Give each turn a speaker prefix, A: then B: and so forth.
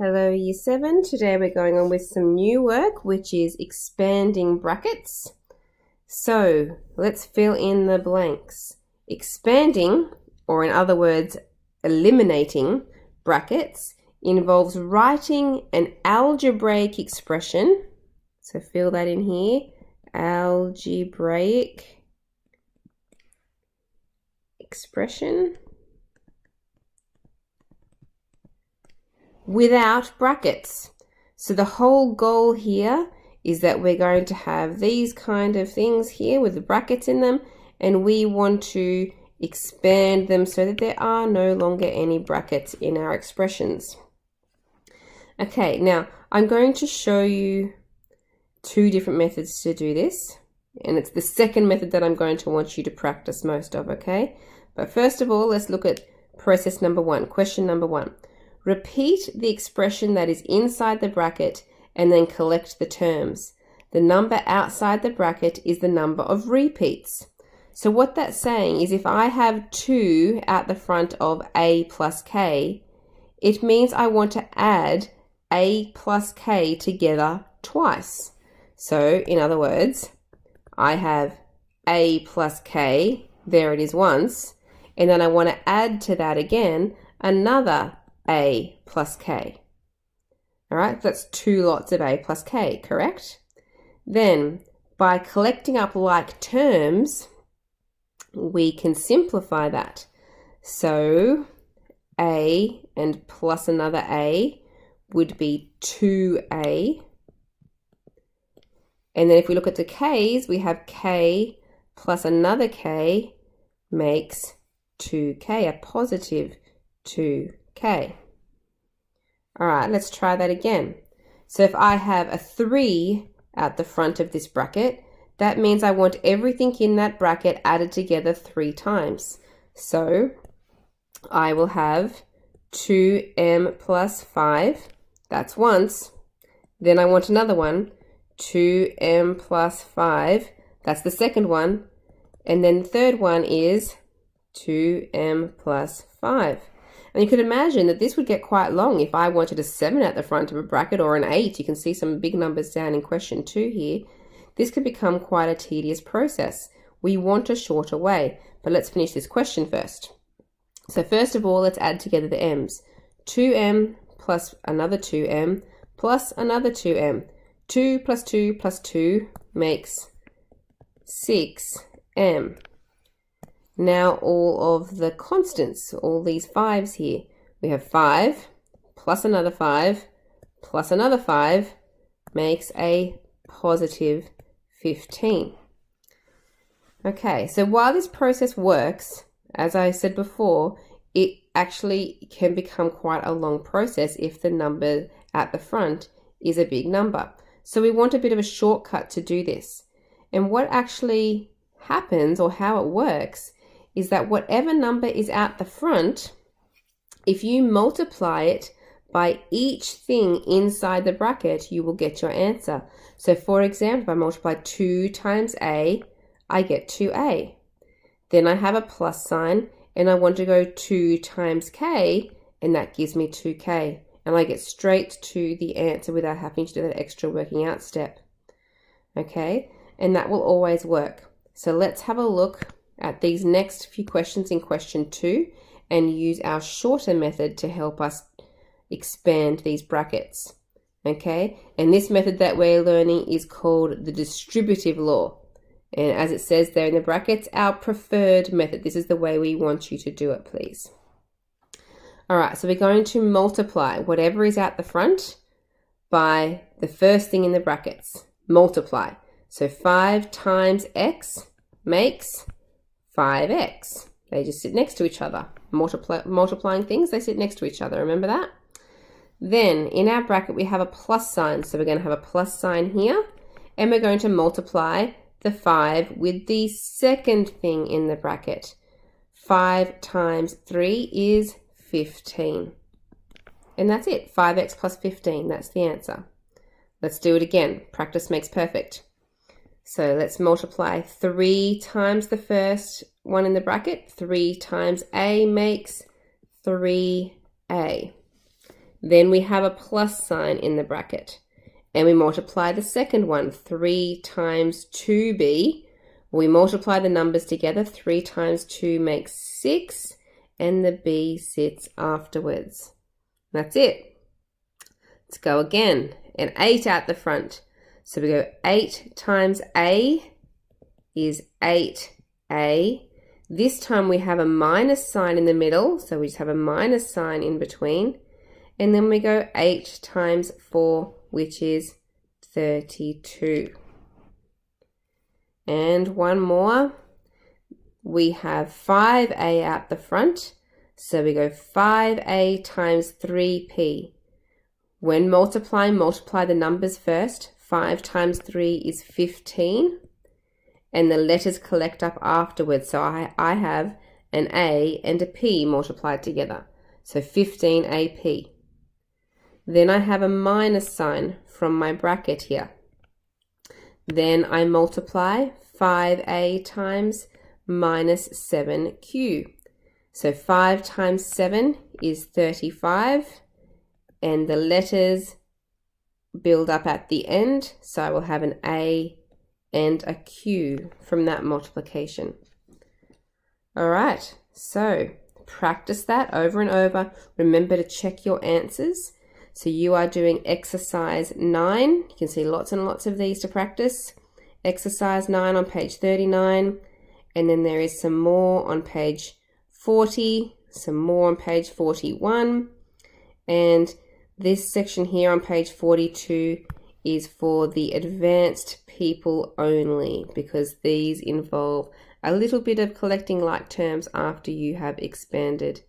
A: Hello Year 7, today we're going on with some new work which is expanding brackets. So let's fill in the blanks. Expanding, or in other words eliminating brackets, involves writing an algebraic expression. So fill that in here, algebraic expression without brackets. So the whole goal here is that we're going to have these kind of things here with the brackets in them and we want to expand them so that there are no longer any brackets in our expressions. Okay, now I'm going to show you two different methods to do this and it's the second method that I'm going to want you to practice most of, okay? But first of all, let's look at process number one, question number one. Repeat the expression that is inside the bracket and then collect the terms. The number outside the bracket is the number of repeats. So what that's saying is if I have 2 at the front of a plus k, it means I want to add a plus k together twice. So in other words, I have a plus k, there it is once, and then I want to add to that again another a plus k. All right, that's two lots of a plus k, correct? Then, by collecting up like terms, we can simplify that. So, a and plus another a would be 2a. And then if we look at the k's, we have k plus another k makes 2k, a positive 2 Okay. All right, let's try that again. So if I have a 3 at the front of this bracket, that means I want everything in that bracket added together three times. So I will have 2m plus 5, that's once. Then I want another one, 2m plus 5, that's the second one. And then the third one is 2m plus 5. And you could imagine that this would get quite long if I wanted a 7 at the front of a bracket or an 8. You can see some big numbers down in question 2 here. This could become quite a tedious process. We want a shorter way, but let's finish this question first. So first of all, let's add together the m's. 2m plus another 2m plus another 2m. 2 plus 2 plus 2 makes 6m. Now all of the constants, all these fives here. We have 5 plus another 5 plus another 5 makes a positive 15. Okay, so while this process works, as I said before, it actually can become quite a long process if the number at the front is a big number. So we want a bit of a shortcut to do this. And what actually happens or how it works is that whatever number is at the front, if you multiply it by each thing inside the bracket, you will get your answer. So for example, if I multiply 2 times A, I get 2A. Then I have a plus sign and I want to go 2 times K and that gives me 2K. And I get straight to the answer without having to do that extra working out step. Okay, and that will always work. So let's have a look at these next few questions in question two and use our shorter method to help us expand these brackets. Okay, and this method that we're learning is called the distributive law. And as it says there in the brackets, our preferred method. This is the way we want you to do it, please. All right, so we're going to multiply whatever is at the front by the first thing in the brackets. Multiply. So 5 times x makes 5x. They just sit next to each other. Multiply, multiplying things, they sit next to each other. Remember that? Then in our bracket, we have a plus sign. So we're going to have a plus sign here. And we're going to multiply the 5 with the second thing in the bracket. 5 times 3 is 15. And that's it. 5x plus 15. That's the answer. Let's do it again. Practice makes perfect. So let's multiply 3 times the first one in the bracket. 3 times a makes 3a. Then we have a plus sign in the bracket. And we multiply the second one, 3 times 2b. We multiply the numbers together, 3 times 2 makes 6, and the b sits afterwards. That's it. Let's go again. An 8 out the front. So we go 8 times a is 8a. This time we have a minus sign in the middle, so we just have a minus sign in between. And then we go 8 times 4, which is 32. And one more. We have 5a out the front. So we go 5a times 3p. When multiplying, multiply the numbers first. 5 times 3 is 15. And the letters collect up afterwards. So I, I have an a and a p multiplied together. So 15ap. Then I have a minus sign from my bracket here. Then I multiply 5a times minus 7q. So 5 times 7 is 35 and the letters build up at the end. So I will have an A and a Q from that multiplication. All right, so practice that over and over. Remember to check your answers. So you are doing exercise 9. You can see lots and lots of these to practice. Exercise 9 on page 39. And then there is some more on page 40, some more on page 41. And this section here on page 42 is for the advanced people only because these involve a little bit of collecting like terms after you have expanded